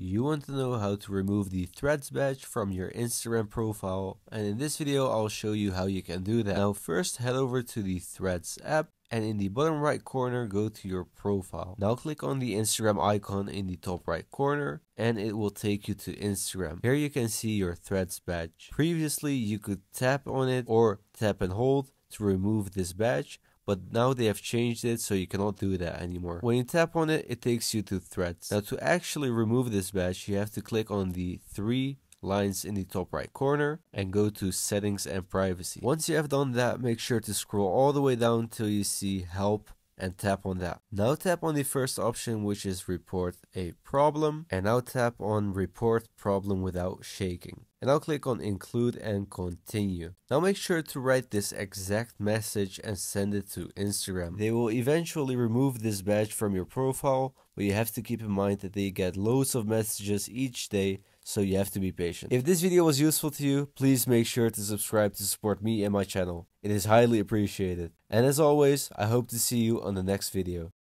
You want to know how to remove the threads badge from your Instagram profile and in this video I'll show you how you can do that. Now first head over to the threads app and in the bottom right corner go to your profile. Now click on the Instagram icon in the top right corner and it will take you to Instagram. Here you can see your threads badge. Previously you could tap on it or tap and hold to remove this badge but now they have changed it so you cannot do that anymore. When you tap on it, it takes you to threads. Now to actually remove this badge, you have to click on the three lines in the top right corner and go to settings and privacy. Once you have done that, make sure to scroll all the way down till you see help and tap on that. Now tap on the first option which is report a problem and now tap on report problem without shaking. And now click on include and continue. Now make sure to write this exact message and send it to Instagram. They will eventually remove this badge from your profile but you have to keep in mind that they get loads of messages each day so you have to be patient. If this video was useful to you, please make sure to subscribe to support me and my channel. It is highly appreciated. And as always, I hope to see you on the next video.